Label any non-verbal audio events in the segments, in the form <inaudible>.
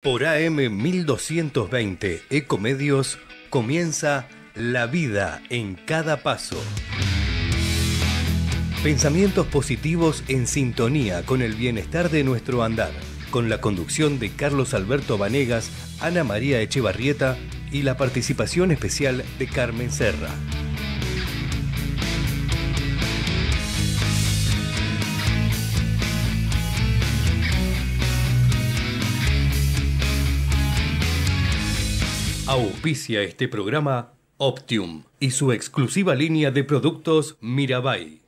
Por AM 1220 Ecomedios comienza La vida en cada paso. Pensamientos positivos en sintonía con el bienestar de nuestro andar, con la conducción de Carlos Alberto Vanegas, Ana María Echevarrieta y la participación especial de Carmen Serra. Auspicia este programa Optium y su exclusiva línea de productos Mirabai.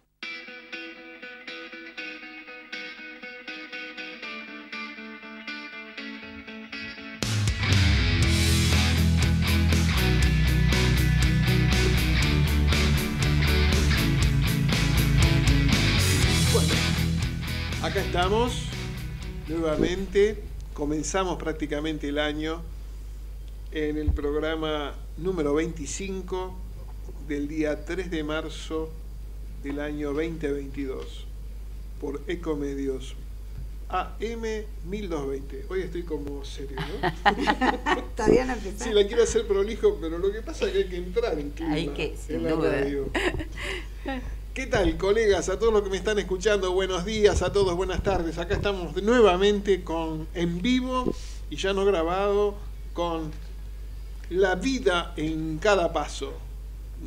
Acá estamos nuevamente. Comenzamos prácticamente el año en el programa número 25 del día 3 de marzo del año 2022 por Ecomedios AM 1220. Hoy estoy como serio, ¿no? <laughs> Todavía no empezó. Sí, la quiero hacer prolijo, pero lo que pasa es que hay que entrar en clima Hay que, sin en la duda. radio. <laughs> ¿Qué tal, colegas? A todos los que me están escuchando, buenos días, a todos, buenas tardes. Acá estamos nuevamente con en vivo y ya no grabado con la vida en cada paso.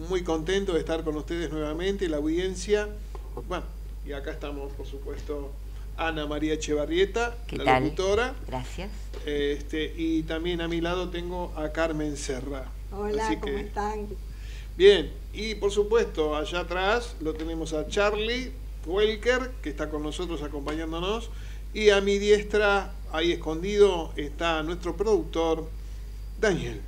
Muy contento de estar con ustedes nuevamente, la audiencia. Bueno, y acá estamos, por supuesto, Ana María Echevarrieta, ¿Qué la tal? locutora. Gracias. Este, y también a mi lado tengo a Carmen Serra. Hola, Así ¿cómo que- están? Bien, y por supuesto, allá atrás lo tenemos a Charlie Welker, que está con nosotros acompañándonos. Y a mi diestra, ahí escondido, está nuestro productor, Daniel.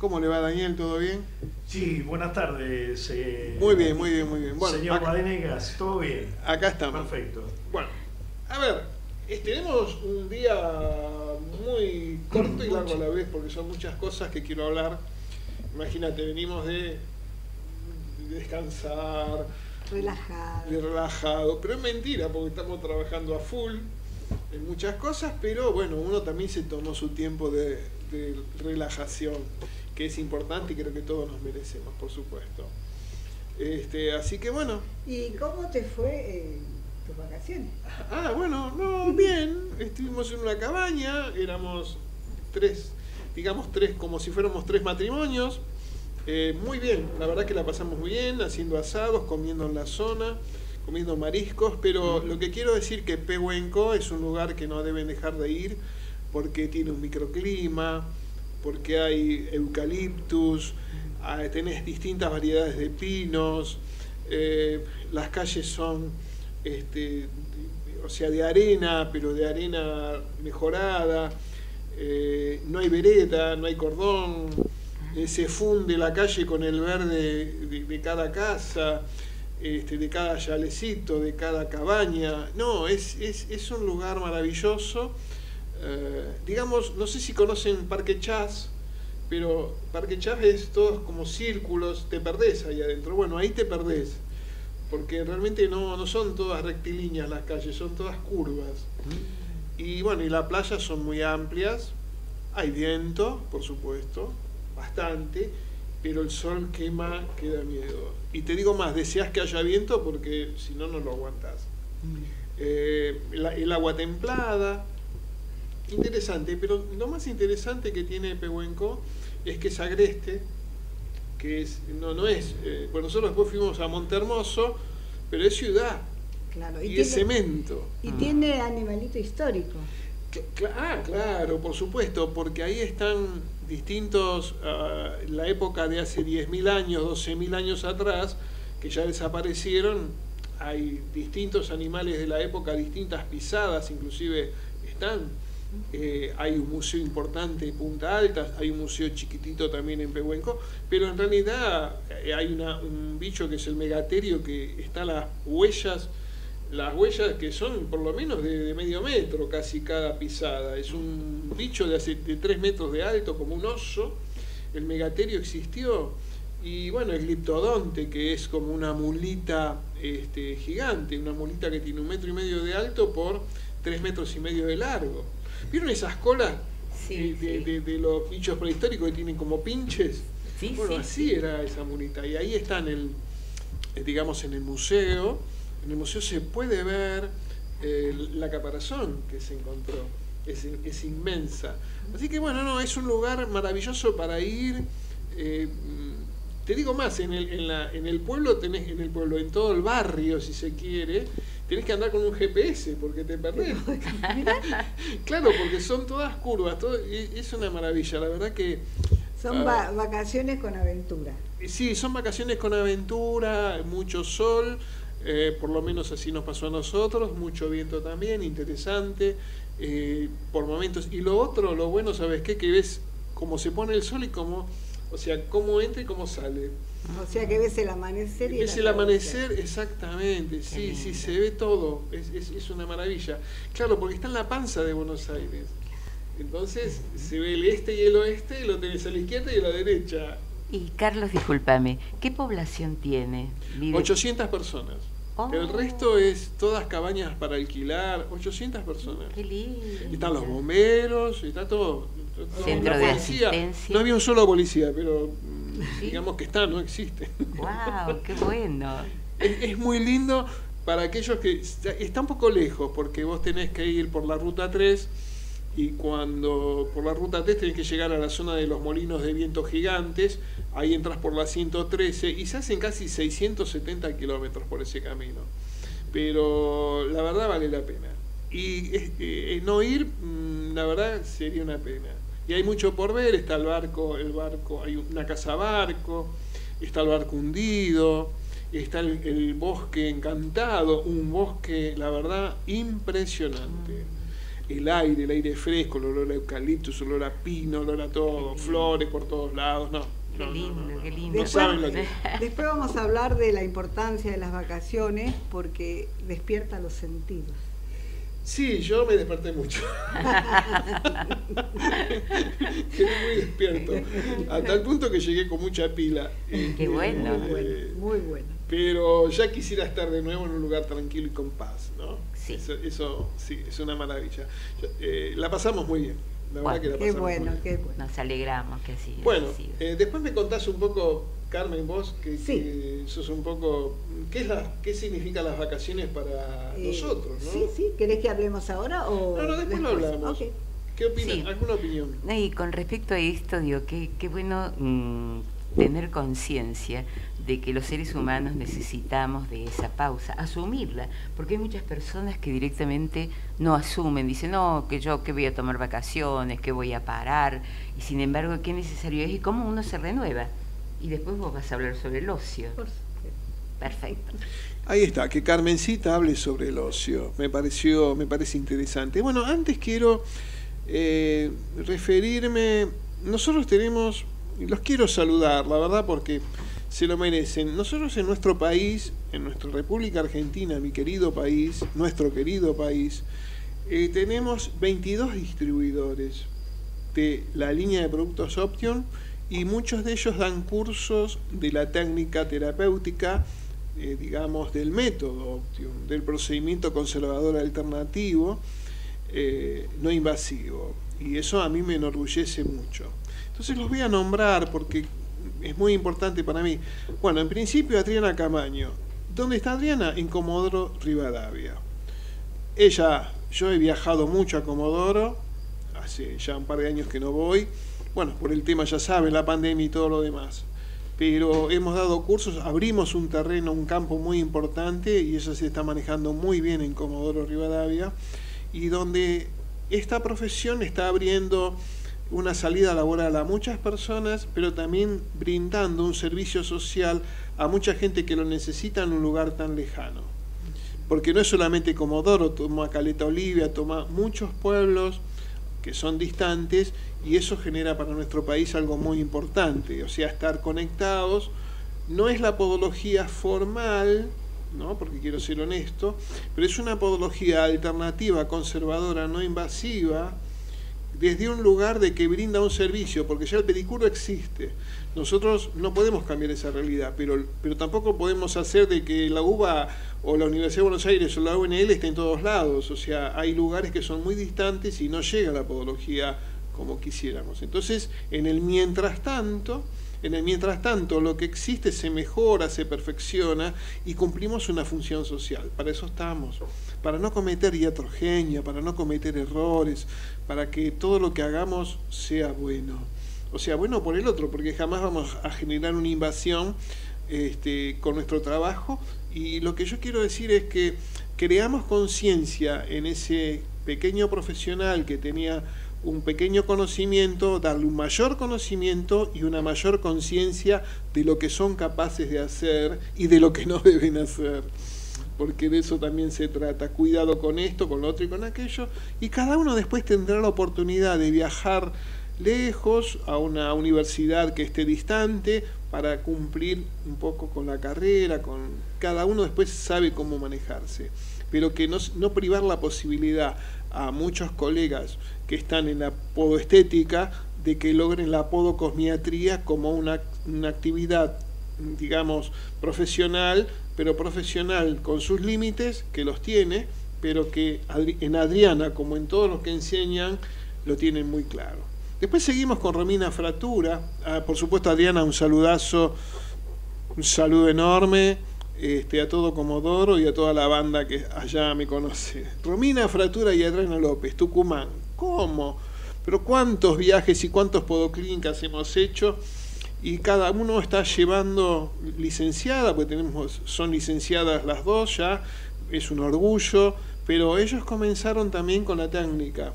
¿Cómo le va, Daniel? ¿Todo bien? Sí, buenas tardes. eh, Muy bien, muy bien, muy bien. Bueno, Señor acá, Vadenegas, ¿todo bien? acá estamos. Perfecto. Bueno, a ver, tenemos un día muy corto y largo a la vez porque son muchas cosas que quiero hablar. Imagínate, venimos de de descansar, Relajado. de relajado, pero es mentira porque estamos trabajando a full en muchas cosas, pero bueno, uno también se tomó su tiempo de, de relajación, que es importante y creo que todos nos merecemos, por supuesto. Este, así que bueno, ¿Y cómo te fue en tus vacaciones? Ah, bueno, no, bien. Estuvimos en una cabaña, éramos tres, digamos tres, como si fuéramos tres matrimonios. Eh, muy bien, la verdad que la pasamos muy bien, haciendo asados, comiendo en la zona, comiendo mariscos, pero lo que quiero decir que Pehuenco es un lugar que no deben dejar de ir porque tiene un microclima, porque hay eucaliptus, ah, tenés distintas variedades de pinos, eh, las calles son este, o sea, de arena, pero de arena mejorada, eh, no hay vereda, no hay cordón, eh, se funde la calle con el verde de, de cada casa, este, de cada chalecito, de cada cabaña. No, es, es, es un lugar maravilloso. Eh, digamos, no sé si conocen Parque Chas, pero Parque Chas es todos como círculos, te perdés ahí adentro. Bueno, ahí te perdés, porque realmente no, no son todas rectilíneas las calles, son todas curvas. Y bueno, y las playas son muy amplias, hay viento, por supuesto, bastante, pero el sol quema que da miedo. Y te digo más, deseas que haya viento porque si no, no lo aguantas. Eh, la- el agua templada, interesante, pero lo más interesante que tiene Pehuenco es que es agreste, que es, no, no es, eh, bueno, nosotros después fuimos a Montehermoso, pero es ciudad Claro. y, Y, es cemento. y tiene animalito histórico. Ah, claro, por supuesto, porque ahí están distintos, ah, la época de hace 10.000 años, 12.000 años atrás, que ya desaparecieron, hay distintos animales de la época, distintas pisadas, inclusive están. Eh, hay un museo importante en Punta Alta, hay un museo chiquitito también en Pehuenco, pero en realidad eh, hay una- un bicho que es el megaterio que está las huellas las huellas que son por lo menos de, medio metro casi cada pisada. Es un bicho de, hace, de 3 metros de alto como un oso. El megaterio existió. Y bueno, el gliptodonte, que es como una mulita este, gigante, una mulita que tiene un metro y medio de alto por tres metros y medio de largo. ¿Vieron esas colas Sí, de, de- sí. de- de los bichos prehistóricos que tienen como pinches. Sí, bueno, sí, así sí. era esa munita. Y ahí está en el, eh, digamos, en el museo. En el museo se puede ver eh, la caparazón que se encontró. Es, es inmensa. Así que bueno, no, es un lugar maravilloso para ir. eh, mm, te digo más, en el, en, la- en el pueblo tenés, en el pueblo, en todo el barrio, si se quiere, tenés que andar con un GPS porque te perdés. <laughs> <laughs> claro, porque son todas curvas, todo, y es una maravilla, la verdad que Son Ah. va- vacaciones con aventura. Sí, son vacaciones con aventura, mucho sol, eh, por lo menos así nos pasó a nosotros, mucho viento también, interesante, eh, por momentos. Y lo otro, lo bueno, ¿sabes qué? Que ves cómo se pone el sol y cómo, o sea, cómo entra y cómo sale. O sea que ves el amanecer y Es el amanecer, exactamente, sí, sí, se ve todo, es, es, es una maravilla. Claro, porque está en la panza de Buenos Aires. Entonces se ve el este y el oeste, y lo tenés a la izquierda y a la derecha. Y Carlos, discúlpame, ¿qué población tiene? Vive- 800 personas. Oh. El resto es todas cabañas para alquilar, 800 personas. Qué lindo. Están los bomberos, está todo. todo- Centro la de policía. asistencia. No había un solo policía, pero Sí. digamos que está, no existe. ¡Wow! ¡Qué bueno! Es, es muy lindo para aquellos que está, un poco lejos, porque vos tenés que ir por la ruta 3 y cuando por la ruta 3 tenés que llegar a la zona de los molinos de viento gigantes, ahí entras por la 113 y se hacen casi 670 kilómetros por ese camino. Pero la verdad vale la pena. Y eh, eh, no ir, mm, la verdad, sería una pena. Y hay mucho por ver, está el barco, el barco, hay una casa barco, está el barco hundido, está el, el bosque encantado, un bosque, la verdad, impresionante. El aire, el aire fresco, el olor a eucaliptus, el olor a pino, el olor a todo, flores por todos lados, no. Qué no, no, lindo, no, no. qué lindo. <laughs> Después vamos a hablar de la importancia de las vacaciones porque despierta los sentidos. Sí, yo me desperté mucho. <laughs> Quedé muy despierto. A tal punto que llegué con mucha pila. Qué bueno. Muy bueno, Eh, muy bueno. Pero ya quisiera estar de nuevo en un lugar tranquilo y con paz, ¿no? Sí. Eso, eso sí, es una maravilla. Yo- eh, la pasamos muy bien. La verdad que la Qué bueno, qué bueno. Nos alegramos que así Bueno, eh, después me contás un poco, Carmen, vos, que, Sí. que sos un poco... ¿qué, es la, ¿Qué significan las vacaciones para Eh, nosotros, no? Sí, sí. ¿Querés que hablemos ahora o No, no, después lo hablamos. ¿Qué opinas? Sí. ¿Alguna opinión? Y con respecto a esto, digo, qué, qué bueno mm, tener conciencia de que los seres humanos necesitamos de esa pausa, asumirla, porque hay muchas personas que directamente no asumen, dicen, no, que yo que voy a tomar vacaciones, que voy a parar, y sin embargo, qué necesario es y cómo uno se renueva. Y después vos vas a hablar sobre el ocio. Por supuesto. Perfecto. Ahí está, que Carmencita hable sobre el ocio. Me pareció, me parece interesante. Bueno, antes quiero eh, referirme. Nosotros tenemos, y los quiero saludar, la verdad, porque se lo merecen. Nosotros en nuestro país, en nuestra República Argentina, mi querido país, nuestro querido país, eh, tenemos 22 distribuidores de la línea de productos Option y muchos de ellos dan cursos de la técnica terapéutica, eh, digamos, del método Option, del procedimiento conservador alternativo eh, no invasivo. Y eso a mí me enorgullece mucho. Entonces los voy a nombrar porque es muy importante para mí. Bueno, en principio Adriana Camaño. ¿Dónde está Adriana? En Comodoro Rivadavia. Ella, yo he viajado mucho a Comodoro, hace ya un par de años que no voy. Bueno, por el tema ya saben, la pandemia y todo lo demás. Pero hemos dado cursos, abrimos un terreno, un campo muy importante y eso se está manejando muy bien en Comodoro Rivadavia y donde esta profesión está abriendo una salida laboral a muchas personas, pero también brindando un servicio social a mucha gente que lo necesita en un lugar tan lejano. Porque no es solamente Comodoro, toma Caleta Olivia, toma muchos pueblos que son distantes y eso genera para nuestro país algo muy importante, o sea, estar conectados. No es la podología formal, ¿no? porque quiero ser honesto, pero es una podología alternativa, conservadora, no invasiva, desde un lugar de que brinda un servicio, porque ya el pedicuro existe. Nosotros no podemos cambiar esa realidad, pero, pero tampoco podemos hacer de que la UBA o la Universidad de Buenos Aires o la UNL esté en todos lados. O sea, hay lugares que son muy distantes y no llega la podología como quisiéramos. Entonces, en el mientras tanto, en el mientras tanto, lo que existe se mejora, se perfecciona y cumplimos una función social. Para eso estamos. Para no cometer iatrogenia, para no cometer errores, para que todo lo que hagamos sea bueno. O sea, bueno por el otro, porque jamás vamos a generar una invasión este, con nuestro trabajo. Y lo que yo quiero decir es que creamos conciencia en ese pequeño profesional que tenía un pequeño conocimiento, darle un mayor conocimiento y una mayor conciencia de lo que son capaces de hacer y de lo que no <laughs> deben hacer. Porque de eso también se trata. Cuidado con esto, con lo otro y con aquello. Y cada uno después tendrá la oportunidad de viajar lejos a una universidad que esté distante para cumplir un poco con la carrera, con cada uno después sabe cómo manejarse, pero que no, no privar la posibilidad a muchos colegas que están en la podoestética de que logren la podocosmiatría como una, una actividad, digamos, profesional, pero profesional con sus límites, que los tiene, pero que en Adriana, como en todos los que enseñan, lo tienen muy claro. Después seguimos con Romina Fratura. Ah, por supuesto, Adriana, un saludazo, un saludo enorme este, a todo Comodoro y a toda la banda que allá me conoce. Romina Fratura y Adriana López, Tucumán. ¿Cómo? Pero cuántos viajes y cuántos podoclínicas hemos hecho y cada uno está llevando licenciada, porque tenemos, son licenciadas las dos ya, es un orgullo, pero ellos comenzaron también con la técnica,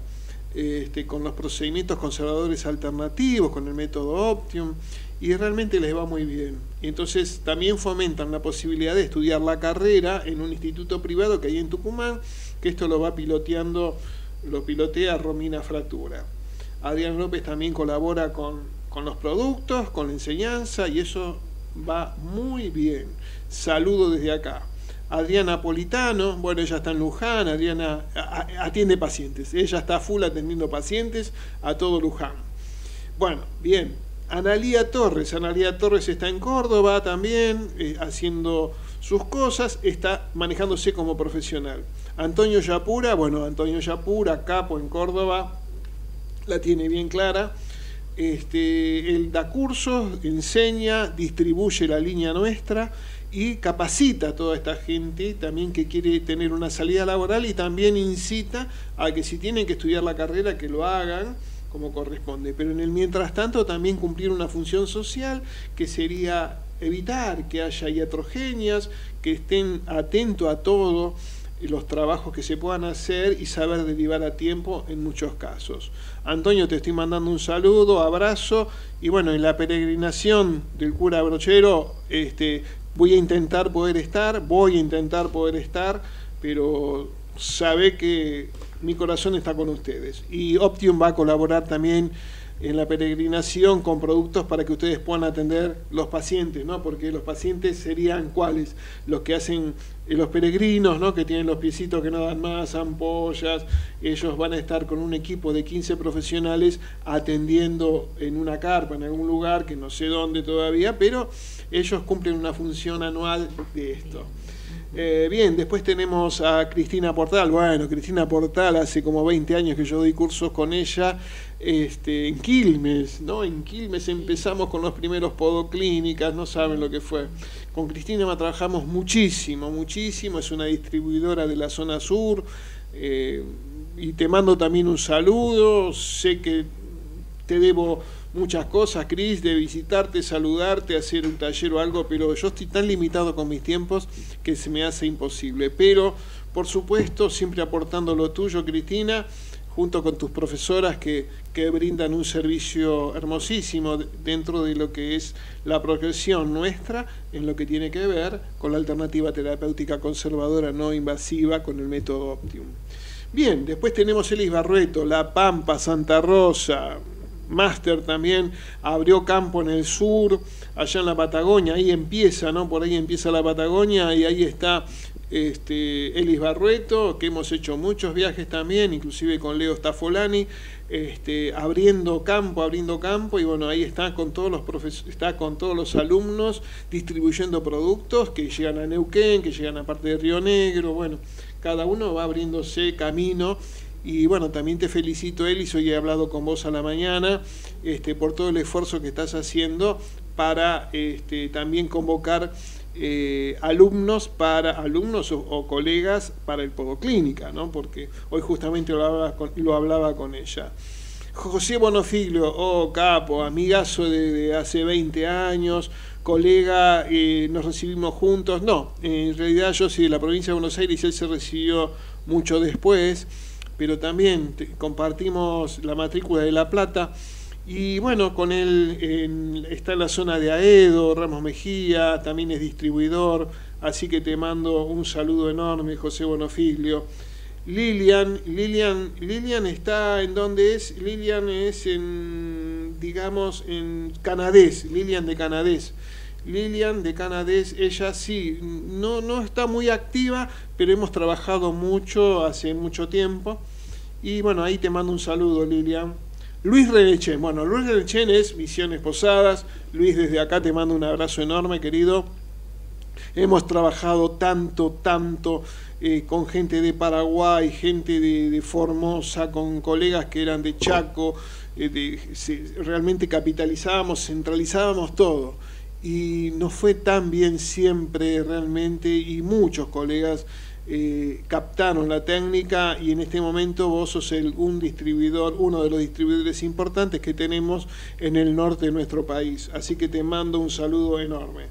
este, con los procedimientos conservadores alternativos, con el método Optium, y realmente les va muy bien. Entonces también fomentan la posibilidad de estudiar la carrera en un instituto privado que hay en Tucumán, que esto lo va piloteando lo pilotea Romina Fratura. Adrián López también colabora con, los productos, con la enseñanza y eso va muy bien. Saludo desde acá. Adriana Napolitano, bueno, ella está en Luján, Adriana atiende pacientes, ella está full atendiendo pacientes a todo Luján. Bueno, bien, Analía Torres, Analía Torres está en Córdoba también, eh, haciendo sus cosas, está manejándose como profesional. Antonio Yapura, bueno, Antonio Yapura, capo en Córdoba, la tiene bien clara. Este, él da cursos, enseña, distribuye la línea nuestra y capacita a toda esta gente también que quiere tener una salida laboral y también incita a que si tienen que estudiar la carrera que lo hagan como corresponde. Pero en el mientras tanto también cumplir una función social que sería evitar que haya iatrogenias, que estén atentos a todo los trabajos que se puedan hacer y saber derivar a tiempo en muchos casos. Antonio, te estoy mandando un saludo, abrazo y bueno, en la peregrinación del cura Brochero este, voy a intentar poder estar, voy a intentar poder estar, pero sabe que mi corazón está con ustedes. Y Optium va a colaborar también en la peregrinación con productos para que ustedes puedan atender los pacientes, ¿no? Porque los pacientes serían cuáles? Los que hacen eh, los peregrinos, ¿no? Que tienen los piecitos que no dan más, ampollas, ellos van a estar con un equipo de 15 profesionales atendiendo en una carpa, en algún lugar, que no sé dónde todavía, pero ellos cumplen una función anual de esto. Eh, bien, después tenemos a Cristina Portal. Bueno, Cristina Portal, hace como 20 años que yo doy cursos con ella este, en Quilmes, ¿no? En Quilmes empezamos con los primeros podoclínicas, no saben lo que fue. Con Cristina trabajamos muchísimo, muchísimo, es una distribuidora de la zona sur. Eh, y te mando también un saludo, sé que te debo muchas cosas, Cris, de visitarte, saludarte, hacer un taller o algo, pero yo estoy tan limitado con mis tiempos que se me hace imposible. Pero, por supuesto, siempre aportando lo tuyo, Cristina, junto con tus profesoras que, que brindan un servicio hermosísimo dentro de lo que es la progresión nuestra en lo que tiene que ver con la alternativa terapéutica conservadora no invasiva con el método Optium. Bien, después tenemos Elis Barreto, La Pampa, Santa Rosa, máster también, abrió campo en el sur, allá en la Patagonia, ahí empieza, ¿no? Por ahí empieza la Patagonia y ahí está este, Elis Barrueto, que hemos hecho muchos viajes también, inclusive con Leo Stafolani, este, abriendo campo, abriendo campo, y bueno, ahí está con todos los está con todos los alumnos distribuyendo productos que llegan a Neuquén, que llegan a parte de Río Negro, bueno, cada uno va abriéndose camino. Y bueno, también te felicito, Elis, hoy he hablado con vos a la mañana este, por todo el esfuerzo que estás haciendo para este, también convocar eh, alumnos para alumnos o, colegas para el Podoclínica, ¿no? porque hoy justamente lo hablaba con, ella. José Bonofiglio, oh capo, amigazo de, hace 20 años, colega, eh, nos recibimos juntos. No, en realidad yo soy de la provincia de Buenos Aires él se recibió mucho después, pero también compartimos la matrícula de La Plata. Y bueno, con él está en la zona de Aedo, Ramos Mejía, también es distribuidor, así que te mando un saludo enorme, José Bonofiglio. Lilian, Lilian, Lilian está en dónde es? Lilian es en, digamos, en Canadés, Lilian de Canadés. Lilian de Canadés, ella sí, no, no está muy activa, pero hemos trabajado mucho hace mucho tiempo. Y bueno, ahí te mando un saludo, Lilian. Luis Renechen, bueno, Luis Renechen es Misiones Posadas. Luis, desde acá te mando un abrazo enorme, querido. Hemos trabajado tanto, tanto eh, con gente de Paraguay, gente de, Formosa, con colegas que eran de Chaco, eh, realmente capitalizábamos, centralizábamos todo. Y nos fue tan bien siempre realmente y muchos colegas eh, captaron la técnica y en este momento vos sos el, un distribuidor, uno de los distribuidores importantes que tenemos en el norte de nuestro país. Así que te mando un saludo enorme.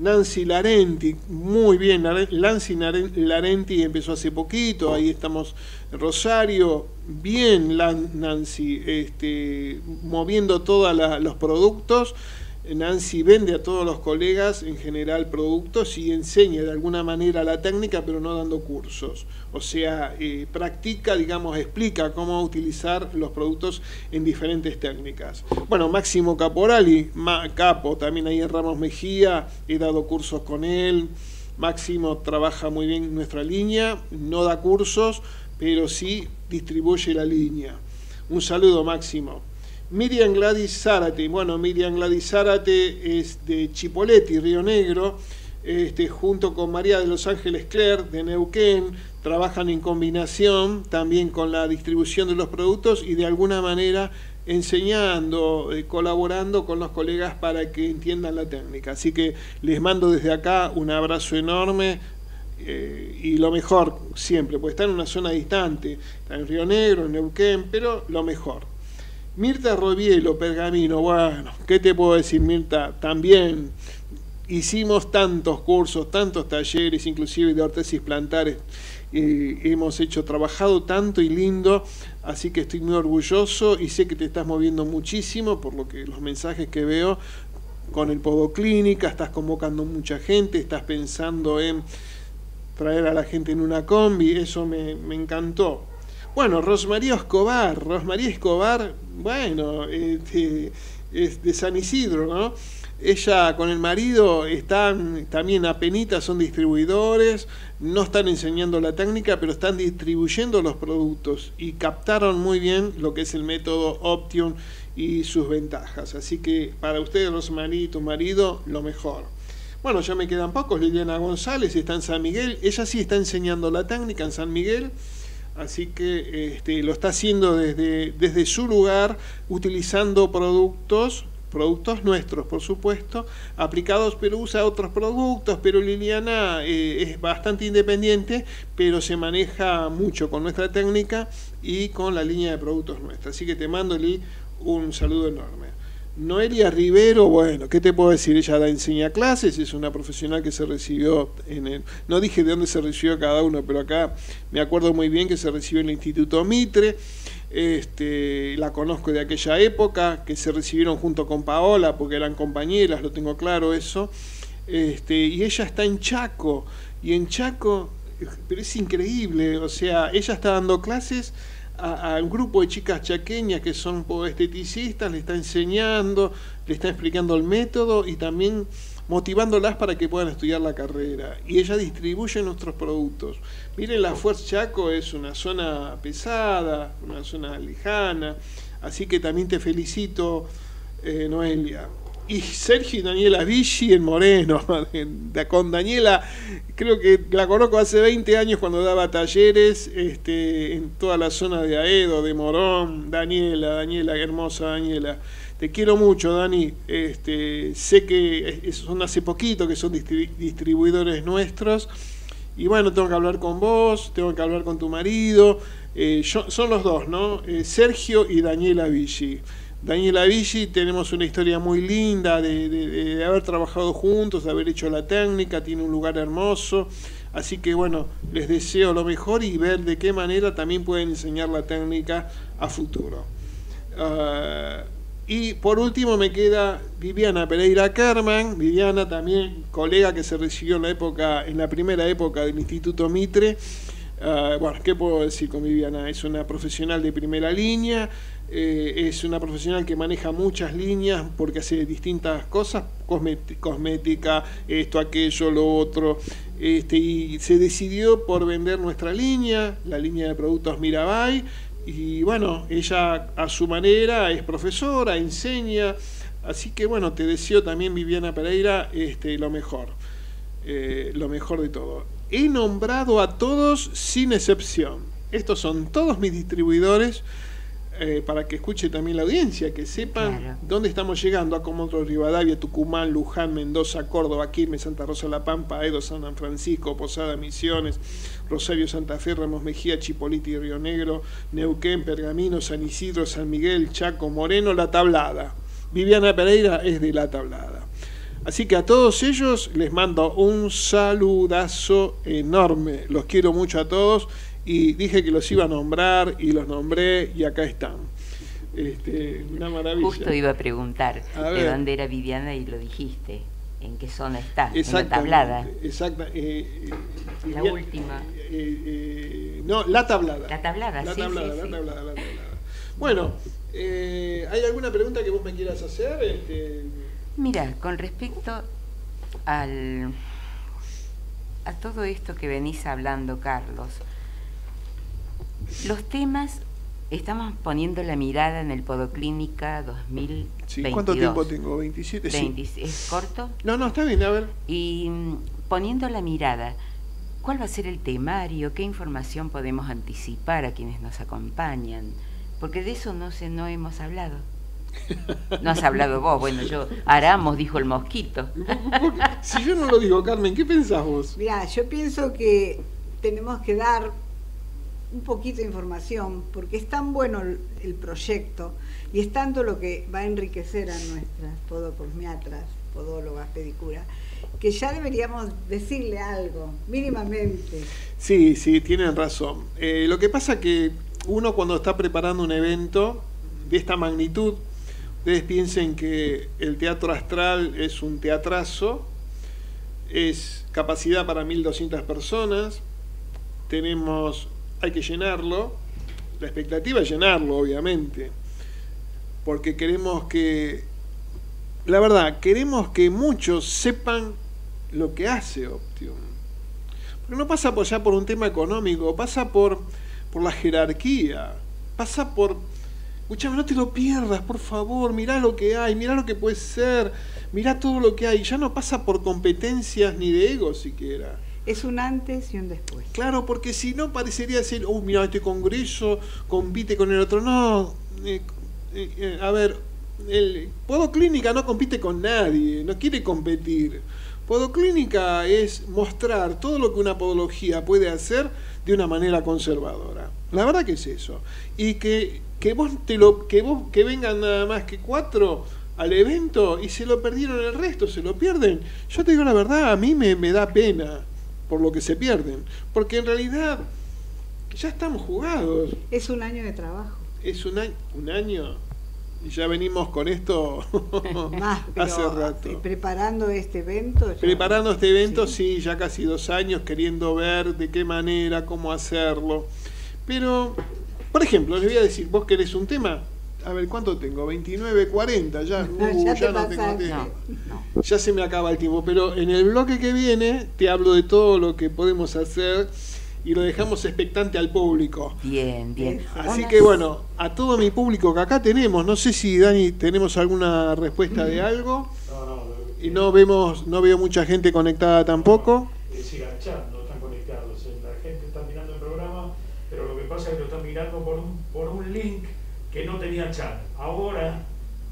Nancy Larenti, muy bien, Nancy Larenti empezó hace poquito, ahí estamos Rosario, bien Nancy, este, moviendo todos los productos. Nancy vende a todos los colegas en general productos y enseña de alguna manera la técnica, pero no dando cursos. O sea, eh, practica, digamos, explica cómo utilizar los productos en diferentes técnicas. Bueno, Máximo Caporali, Capo, también ahí en Ramos Mejía, he dado cursos con él. Máximo trabaja muy bien nuestra línea, no da cursos, pero sí distribuye la línea. Un saludo, Máximo. Miriam Gladys Zárate, bueno, Miriam Gladys Zárate es de Chipoleti, Río Negro, este, junto con María de Los Ángeles Claire de Neuquén, trabajan en combinación también con la distribución de los productos y de alguna manera enseñando, eh, colaborando con los colegas para que entiendan la técnica. Así que les mando desde acá un abrazo enorme eh, y lo mejor siempre, porque está en una zona distante, está en Río Negro, en Neuquén, pero lo mejor. Mirta Robielo, Pergamino, bueno, ¿qué te puedo decir, Mirta? También hicimos tantos cursos, tantos talleres, inclusive de ortesis plantares, hemos hecho, trabajado tanto y lindo, así que estoy muy orgulloso y sé que te estás moviendo muchísimo por lo que los mensajes que veo con el Podoclínica, estás convocando mucha gente, estás pensando en traer a la gente en una combi, eso me, me encantó. Bueno, Rosmaría Escobar, Rosmaría Escobar, bueno, este, es de San Isidro, ¿no? Ella con el marido están también apenitas, son distribuidores, no están enseñando la técnica, pero están distribuyendo los productos y captaron muy bien lo que es el método Option y sus ventajas. Así que para ustedes, Rosmaría y tu marido, lo mejor. Bueno, ya me quedan pocos. Liliana González está en San Miguel. Ella sí está enseñando la técnica en San Miguel. Así que este, lo está haciendo desde, desde su lugar, utilizando productos, productos nuestros, por supuesto, aplicados, pero usa otros productos. Pero Liliana eh, es bastante independiente, pero se maneja mucho con nuestra técnica y con la línea de productos nuestra. Así que te mando, Lili, un saludo enorme. Noelia Rivero, bueno, ¿qué te puedo decir? Ella da enseña clases, es una profesional que se recibió en el... No dije de dónde se recibió cada uno, pero acá me acuerdo muy bien que se recibió en el Instituto Mitre. Este, la conozco de aquella época, que se recibieron junto con Paola, porque eran compañeras, lo tengo claro eso. Este, y ella está en Chaco, y en Chaco, pero es increíble, o sea, ella está dando clases a, un grupo de chicas chaqueñas que son esteticistas, le está enseñando, le está explicando el método y también motivándolas para que puedan estudiar la carrera. Y ella distribuye nuestros productos. Miren, la Fuerza Chaco es una zona pesada, una zona lejana, así que también te felicito, eh, Noelia. Y Sergio y Daniela Vichy en Moreno. <laughs> Con Daniela, creo que la conozco hace 20 años cuando daba talleres este, en toda la zona de Aedo, de Morón. Daniela, Daniela, hermosa Daniela. Te quiero mucho, Dani. Este, sé que son hace poquito que son distribuidores nuestros. Y bueno, tengo que hablar con vos, tengo que hablar con tu marido. Eh, son los dos, ¿no? Eh, Sergio y Daniela Vichy. Daniela Vichy, tenemos una historia muy linda de, haber trabajado juntos, de haber hecho la técnica, tiene un lugar hermoso. Así que bueno, les deseo lo mejor y ver de qué manera también pueden enseñar la técnica a futuro. Ah, y por último me queda Viviana Pereira Kerman, Viviana también colega que se recibió en la época, en la primera época del Instituto Mitre. Ah, bueno, ¿qué puedo decir con Viviana? Es una profesional de primera línea, eh, es una profesional que maneja muchas líneas porque hace distintas cosas, cosmética, esto, aquello, lo otro, este, y se decidió por vender nuestra línea, la línea de productos Mirabai, y bueno, ella a su manera es profesora, enseña, así que bueno, te deseo también Viviana Pereira este, lo mejor, eh, lo mejor de todo. He nombrado a todos sin excepción, estos son todos mis distribuidores, eh, para que escuche también la audiencia, que sepan dónde estamos llegando, a Comodoro Rivadavia, Tucumán, Luján, Mendoza, Córdoba, Quilmes, Santa Rosa La Pampa, Edo, San Francisco, Posada, Misiones, Rosario, Santa Fe, Ramos Mejía, Chipoliti, Río Negro, Neuquén, Pergamino, San Isidro, San Miguel, Chaco, Moreno, La Tablada. Viviana Pereira es de La Tablada. Así que a todos ellos les mando un saludazo enorme. Los quiero mucho a todos y dije que los iba a nombrar y los nombré y acá están. Este, una maravilla. Justo iba a preguntar de dónde era Viviana y lo dijiste. ¿En qué zona está? En la tablada. Exacta. Eh, eh, la última. Eh, no, la tablada. La tablada, la tablada, la tablada, la tablada. Bueno, ¿hay alguna pregunta que vos me quieras hacer? Este... Mira, con respecto al a todo esto que venís hablando, Carlos, los temas, estamos poniendo la mirada en el Podoclínica 2022. ¿Cuánto tiempo tengo? ¿27? ¿Es corto? No, no, está bien, a ver. Y mm, poniendo la mirada, ¿cuál va a ser el temario? ¿Qué información podemos anticipar a quienes nos acompañan? Porque de eso no, sé, no hemos hablado. <laughs> No has hablado vos, bueno, yo, Aramos, dijo el mosquito. Si yo no lo digo, Carmen, ¿qué pensás vos? Mira, yo pienso que tenemos que dar un poquito de información, porque es tan bueno el, proyecto y es tanto lo que va a enriquecer a nuestras podocosmiatras, podólogas, pedicuras, que ya deberíamos decirle algo, mínimamente. Sí, sí, tienen razón. Eh, lo que pasa que uno cuando está preparando un evento de esta magnitud, ustedes piensen que el teatro astral es un teatrazo, es capacidad para 1.200 personas, tenemos hay que llenarlo. La expectativa es llenarlo, obviamente. Porque queremos que, la verdad, queremos que muchos sepan lo que hace Optium. Porque no pasa por ya por un tema económico, pasa por, por la jerarquía, pasa por, escúchame, no te lo pierdas, por favor, mirá lo que hay, mirá lo que puede ser, mirá todo lo que hay. Ya no pasa por competencias ni de ego siquiera es un antes y un después. Claro, porque si no parecería ser, oh, mira, este congreso compite con el otro. No, eh, eh, eh, a ver, el Podoclínica no compite con nadie, no quiere competir. Podoclínica es mostrar todo lo que una podología puede hacer de una manera conservadora. La verdad que es eso. Y que, que vos te lo, que vos, que vengan nada más que cuatro al evento y se lo perdieron el resto, se lo pierden. Yo te digo la verdad, a mí me, me da pena por lo que se pierden. Porque en realidad ya estamos jugados. Es un año de trabajo. Es un año, un año y ya venimos con esto <laughs> <laughs> hace rato. Preparando este evento. Preparando este evento, sí. ya casi dos años queriendo ver de qué manera, cómo hacerlo. Pero, por ejemplo, les voy a decir, vos querés un tema, a ver, ¿cuánto tengo? 29, 40, ya. <laughs> Uh, ya, no tengo tiempo. Ya se me acaba el tiempo, pero en el bloque que viene te hablo de todo lo que podemos hacer y lo dejamos expectante al público. Bien, bien. Así que bueno, a todo mi público que acá tenemos, no sé si Dani tenemos alguna respuesta de algo. que no vemos, no veo mucha gente conectada tampoco. Es decir, al chat no están conectados. La gente está mirando el programa, pero lo que pasa es que lo están mirando por un, por un link que no tenía chat. Ahora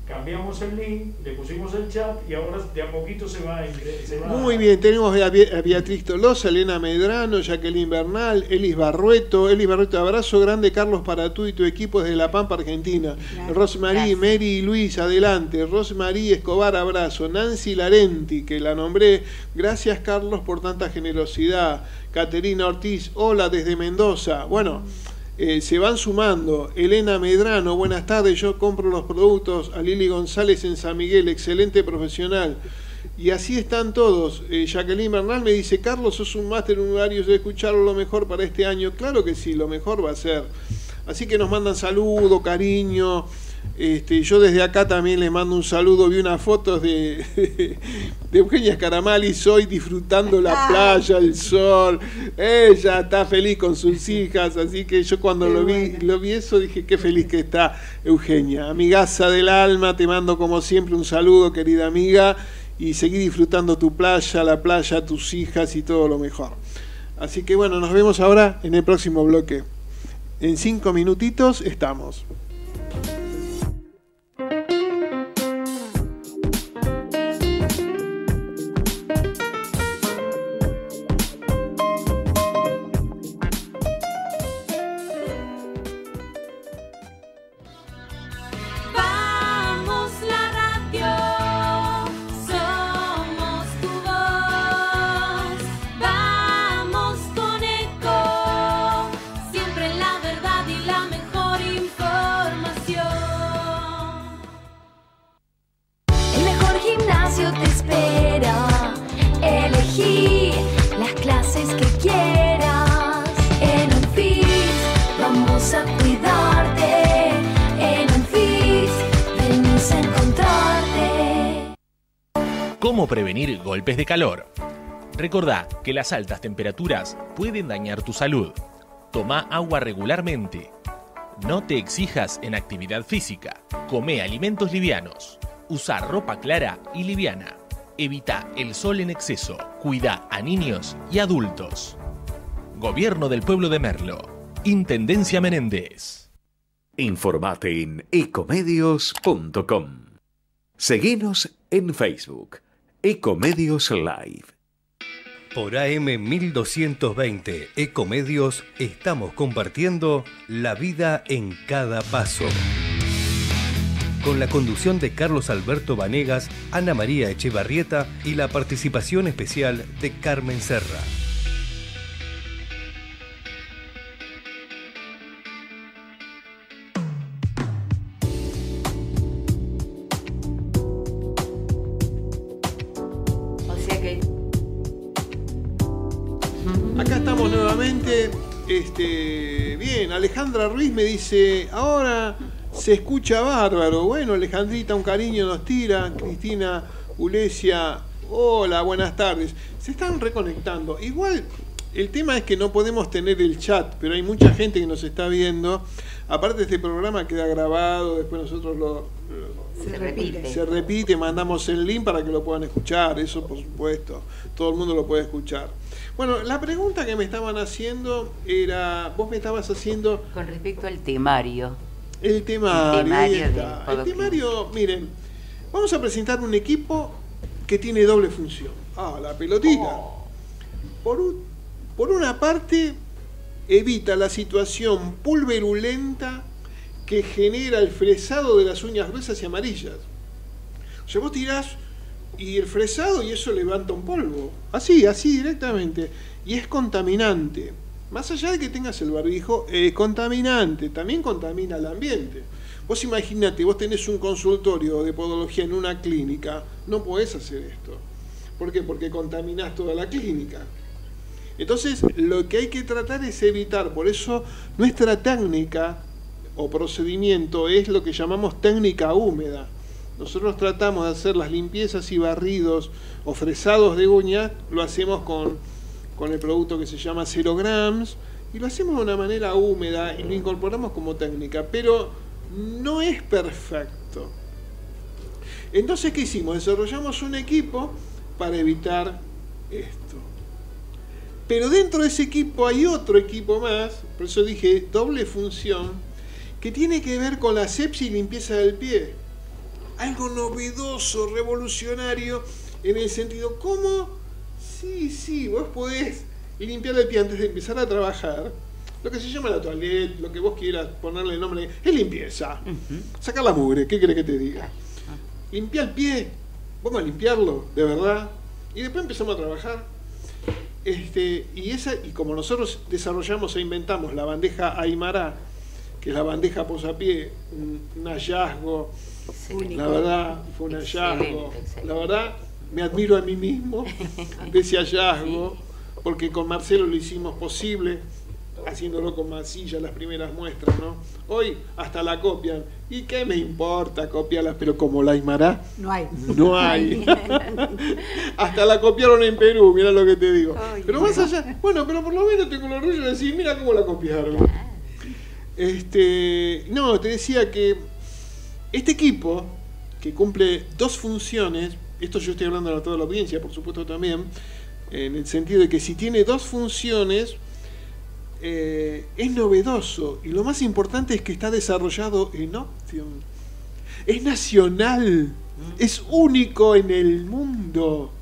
cambiamos el link, le pusimos el chat y ahora de a poquito se va, se va Muy bien, tenemos a Beatriz Tolosa, Elena Medrano, Jacqueline Bernal, Elis Barrueto. Elis Barrueto, abrazo grande, Carlos, para tú y tu equipo desde La Pampa, Argentina. Rosmarie, Mary y Luis, adelante. Rosmarie Escobar, abrazo. Nancy Larenti, que la nombré. Gracias, Carlos, por tanta generosidad. Caterina Ortiz, hola desde Mendoza. Bueno. Eh, se van sumando. Elena Medrano, buenas tardes, yo compro los productos. A Lili González en San Miguel, excelente profesional. Y así están todos. Eh, Jacqueline Bernal me dice, Carlos, sos un máster en horarios de escucharlo lo mejor para este año. Claro que sí, lo mejor va a ser. Así que nos mandan saludo, cariño. Este, yo desde acá también le mando un saludo, vi unas fotos de, <laughs> de Eugenia Caramalis hoy disfrutando la playa, el sol. Ella está feliz con sus hijas, así que yo cuando lo vi, lo vi eso dije qué feliz que está Eugenia. Amigaza del alma, te mando como siempre un saludo, querida amiga, y seguí disfrutando tu playa, la playa, tus hijas y todo lo mejor. Así que bueno, nos vemos ahora en el próximo bloque. En cinco minutitos estamos. Calor. Recordá que las altas temperaturas pueden dañar tu salud. Toma agua regularmente. No te exijas en actividad física. Come alimentos livianos. Usa ropa clara y liviana. Evita el sol en exceso. Cuida a niños y adultos. Gobierno del Pueblo de Merlo. Intendencia Menéndez. Informate en ecomedios.com. Seguinos en Facebook Ecomedios Live. Por AM 1220 Ecomedios estamos compartiendo la vida en cada paso. Con la conducción de Carlos Alberto Vanegas, Ana María Echevarrieta y la participación especial de Carmen Serra. Este, bien, Alejandra Ruiz me dice, ahora se escucha bárbaro. Bueno, Alejandrita, un cariño nos tira. Cristina Ulesia, hola, buenas tardes. Se están reconectando. Igual, el tema es que no podemos tener el chat, pero hay mucha gente que nos está viendo. Aparte, este programa queda grabado, después nosotros lo, se repite. Se repite, mandamos el link para que lo puedan escuchar, eso por supuesto, todo el mundo lo puede escuchar. Bueno, la pregunta que me estaban haciendo era, vos me estabas haciendo... Con respecto al temario. El temario, el temario, miren, vamos a presentar un equipo que tiene doble función. Ah, la pelotita. Oh. Por, por una parte, evita la situación pulverulenta que genera el fresado de las uñas gruesas y amarillas. O sea, vos tirás y el fresado y eso levanta un polvo. Así, así directamente. Y es contaminante. Más allá de que tengas el barbijo, es contaminante. También contamina el ambiente. Vos imaginate, vos tenés un consultorio de podología en una clínica, no podés hacer esto. ¿Por qué? Porque contaminás toda la clínica. Entonces, lo que hay que tratar es evitar, por eso nuestra técnica o procedimiento es lo que llamamos técnica húmeda nosotros tratamos de hacer las limpiezas y barridos o fresados de uña, lo hacemos con, el producto que se llama Zero Grams y lo hacemos de una manera húmeda y lo incorporamos como técnica, pero no es perfecto. Entonces, ¿qué hicimos? Desarrollamos un equipo para evitar esto. Pero dentro de ese equipo hay otro equipo más, por eso dije doble función, que tiene que ver con la sepsis y limpieza del pie. Algo novedoso, revolucionario, en el sentido, ¿cómo? Sí, sí, vos podés limpiar el pie antes de empezar a trabajar. Lo que se llama la toilette, lo que vos quieras ponerle el nombre, es limpieza. Sacar la mugre, ¿qué querés que te diga? Limpia el pie, vamos a limpiarlo, de verdad. Y después empezamos a trabajar. Este, y, esa, y como nosotros desarrollamos e inventamos la bandeja Aymara, que es la bandeja posapié, un, un hallazgo, la verdad fue un hallazgo, la verdad me admiro a mí mismo <laughs> de ese hallazgo, porque con Marcelo lo hicimos posible, haciéndolo con masilla las primeras muestras, ¿no? Hoy hasta la copian. ¿Y qué me importa copiarlas? Pero como la Aymara, No hay. no hay. <laughs> <laughs> hasta la copiaron en Perú, mira lo que te digo. Pero más allá, bueno, pero por lo menos tengo el orgullo de decir, mira cómo la copiaron. Este, no, te decía que este equipo, que cumple dos funciones, esto yo estoy hablando a toda la audiencia, por supuesto también, en el sentido de que si tiene dos funciones, eh, es novedoso y lo más importante es que está desarrollado en Option. Es nacional, es único en el mundo.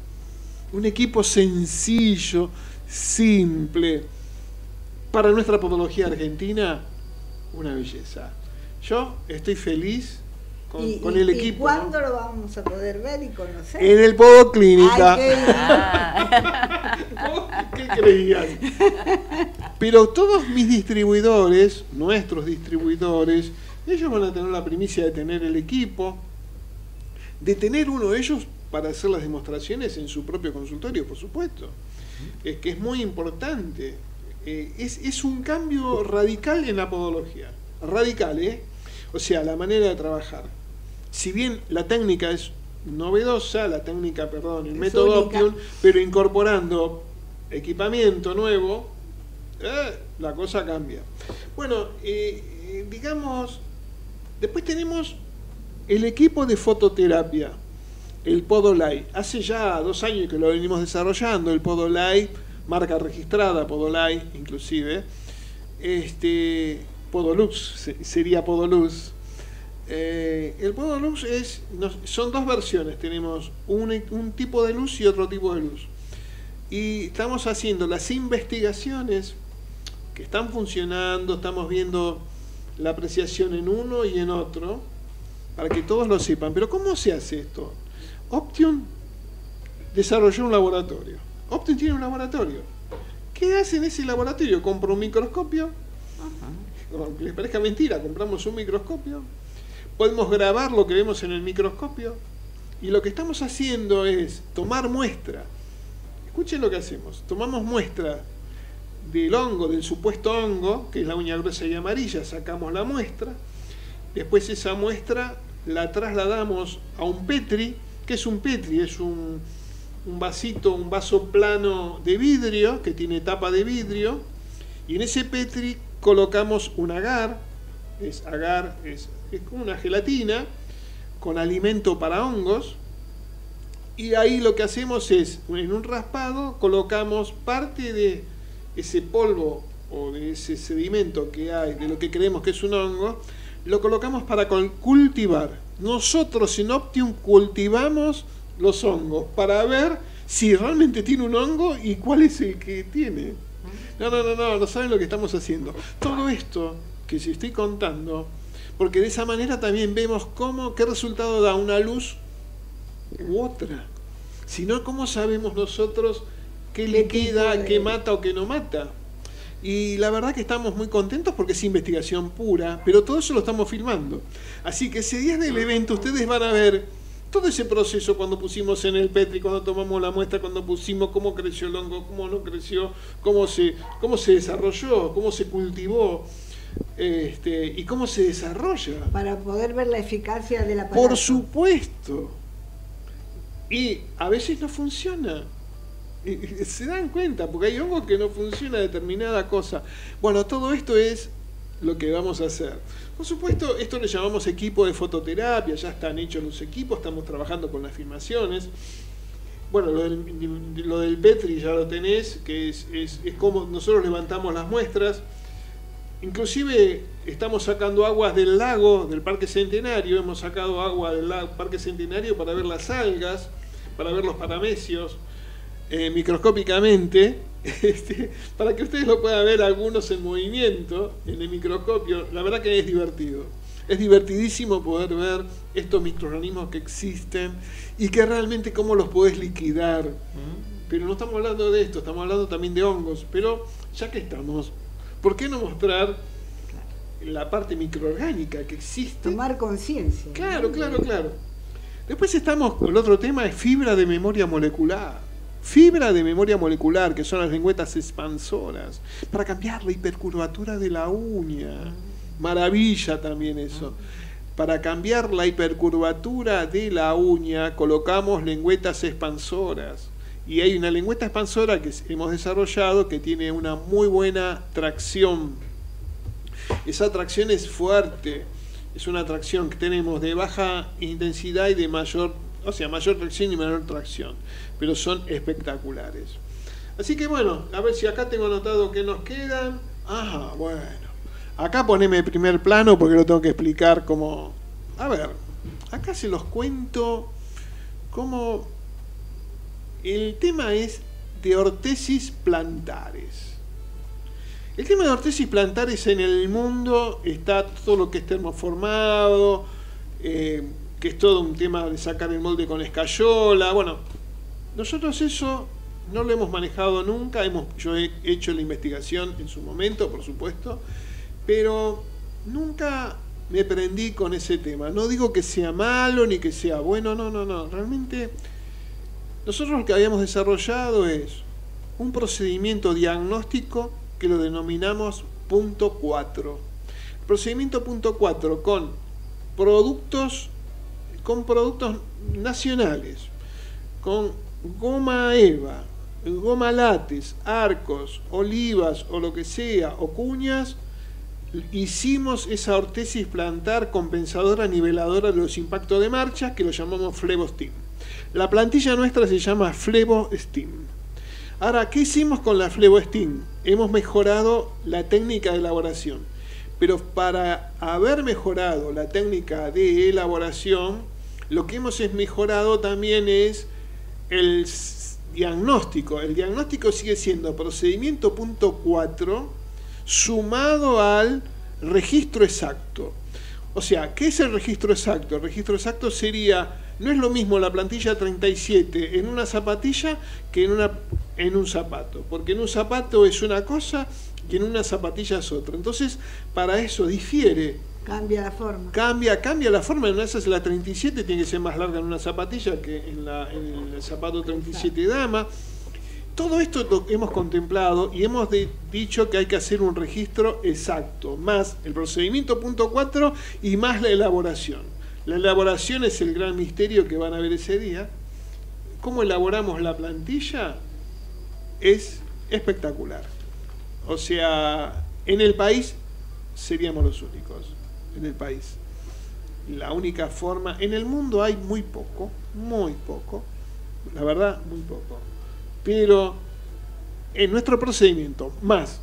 Un equipo sencillo, simple. Para nuestra podología argentina, una belleza. Yo estoy feliz con, ¿Y, con y- el y equipo. cuándo ¿no? lo vamos a poder ver y conocer? En el Podo Clínica. Ay, qué- Ah, ¿Vos <laughs> ¿Qué creían? Pero todos mis distribuidores, nuestros distribuidores, ellos van a tener la primicia de tener el equipo, de tener uno de ellos para hacer las demostraciones en su propio consultorio, por supuesto. Es que es muy importante. Eh, es, es un cambio radical en la podología. Radical, ¿eh? O sea, la manera de trabajar. Si bien la técnica es novedosa, la técnica, perdón, el Es método. Optium, pero incorporando equipamiento nuevo, eh, la cosa cambia. Bueno, eh, eh, digamos, después tenemos el equipo de fototerapia, el Podolite. Hace ya dos años que lo venimos desarrollando, el Podolite, marca registrada, Podolite inclusive. Este, Podolux, se- sería Podolux. Eh, el Podolux es, nos- son dos versiones, tenemos un, un tipo de luz y otro tipo de luz. Y estamos haciendo las investigaciones que están funcionando, estamos viendo la apreciación en uno y en otro, para que todos lo sepan. Pero ¿cómo se hace esto? Option desarrolló un laboratorio. Option tiene un laboratorio. ¿Qué hace en ese laboratorio? Compra un microscopio. Aunque les parezca mentira, compramos un microscopio. Podemos grabar lo que vemos en el microscopio. Y lo que estamos haciendo es tomar muestra. Escuchen lo que hacemos. Tomamos muestra del hongo, del supuesto hongo, que es la uña gruesa y amarilla, sacamos la muestra. Después esa muestra la trasladamos a un Petri. que es un Petri? Es un, vasito, un vaso plano de vidrio, que tiene tapa de vidrio. Y en ese Petri colocamos un agar, es agar, es, es como una gelatina, con alimento para hongos. Y ahí lo que hacemos es, en un raspado, colocamos parte de ese polvo o de ese sedimento que hay, de lo que creemos que es un hongo, lo colocamos para cultivar. Nosotros en Optium cultivamos los hongos para ver si realmente tiene un hongo y cuál es el que tiene. No, no, no, no, no saben lo que estamos haciendo. Todo esto que se estoy contando, porque de esa manera también vemos cómo, qué resultado da una luz u otra. Si no, ¿cómo sabemos nosotros qué ¿Qué liquida, tipo de- qué mata o qué no mata? Y la verdad que estamos muy contentos porque es investigación pura, pero todo eso lo estamos filmando. Así que ese día del evento ustedes van a ver todo ese proceso cuando pusimos en el Petri, cuando tomamos la muestra, cuando pusimos cómo creció el hongo, cómo no creció, cómo se, cómo se desarrolló, cómo se cultivó este, y cómo se desarrolla. Para poder ver la eficacia del aparato. Por supuesto. Y a veces no funciona. Se dan cuenta, porque hay hongos que no funciona determinada cosa. Bueno, todo esto es lo que vamos a hacer. Por supuesto, esto le llamamos equipo de fototerapia, ya están hechos los equipos, estamos trabajando con las filmaciones. Bueno, lo del, lo del Petri ya lo tenés, que es, es, es como nosotros levantamos las muestras. Inclusive estamos sacando aguas del lago, del Parque Centenario, hemos sacado agua del lago, Parque Centenario para ver las algas, para ver los paramecios, eh, microscópicamente, <laughs> este, para que ustedes lo puedan ver algunos en movimiento, en el microscopio. La verdad que es divertido. Es divertidísimo poder ver estos microorganismos que existen y que realmente cómo los podés liquidar. Pero no estamos hablando de esto, estamos hablando también de hongos. Pero ya que estamos, ¿por qué no mostrar la parte microorgánica que existe? Tomar conciencia. Claro, claro, claro. Después estamos con el otro tema, es fibra de memoria molecular. Fibra de memoria molecular, que son las lengüetas expansoras, para cambiar la hipercurvatura de la uña. Maravilla también eso. Para cambiar la hipercurvatura de la uña, colocamos lengüetas expansoras. Y hay una lengüeta expansora que hemos desarrollado que tiene una muy buena tracción. Esa tracción es fuerte. Es una tracción que tenemos de baja intensidad y de mayor, o sea, mayor tracción y menor tracción. Pero son espectaculares. Así que bueno, a ver si acá tengo anotado que nos quedan. Ajá, bueno. Acá poneme primer plano porque lo tengo que explicar como... A ver, acá se los cuento como... El tema es de ortesis plantares. El tema de ortesis plantares en el mundo está todo lo que es termoformado, eh, que es todo un tema de sacar el molde con escayola. Bueno, nosotros eso no lo hemos manejado nunca, hemos, yo he hecho la investigación en su momento, por supuesto, pero nunca me prendí con ese tema. No digo que sea malo ni que sea bueno, no, no, no. Realmente nosotros lo que habíamos desarrollado es un procedimiento diagnóstico que lo denominamos punto 4. Procedimiento punto 4 con productos con productos nacionales, con goma eva, goma látex, arcos, olivas o lo que sea, o cuñas, hicimos esa ortesis plantar compensadora niveladora de los impactos de marcha que lo llamamos Flevostim. La plantilla nuestra se llama Flevostim. Ahora, ¿qué hicimos con la Flevostim? Hemos mejorado la técnica de elaboración. Pero para haber mejorado la técnica de elaboración, lo que hemos mejorado también es el diagnóstico. El diagnóstico sigue siendo procedimiento punto 4 sumado al registro exacto. O sea, ¿qué es el registro exacto? El registro exacto sería, no es lo mismo la plantilla 37 en una zapatilla que en, una, en un zapato, porque en un zapato es una cosa y en una zapatilla es otra. Entonces, para eso difiere. Cambia la forma. Cambia, cambia la forma. En una es la 37, tiene que ser más larga en una zapatilla que en, la, en el zapato 37 dama. Todo esto lo hemos contemplado y hemos de, dicho que hay que hacer un registro exacto, más el procedimiento punto 4 y más la elaboración. La elaboración es el gran misterio que van a ver ese día. ¿Cómo elaboramos la plantilla? Es espectacular. O sea, en el país seríamos los únicos, en el país. La única forma, en el mundo hay muy poco, muy poco, la verdad, muy poco pero en nuestro procedimiento, más